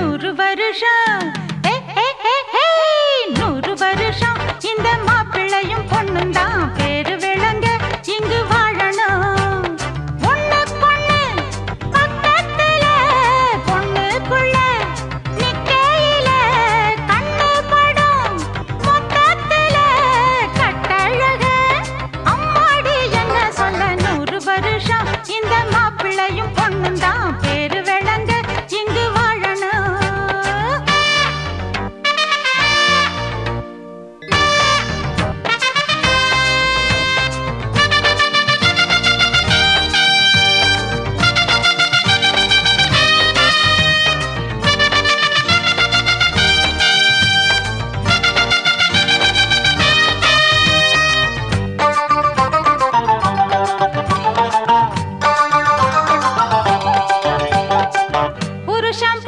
நூறு வருஷம். நூறு வருஷம். இந்த மாப்பிள்ளையும் பொண்ணும் தான். பேரு விளங்க இங்கு வாழணும். பொண்ணு பொண்ணு பக்கத்துல பொண்ணுக்குள்ள நிக்கையில கண்ணு படும். மொத்தத்துல கட்டழக. வருஷம். இந்த மாப்பிள்ளையும் பொண்ணும் தான். பேரு पुरुषं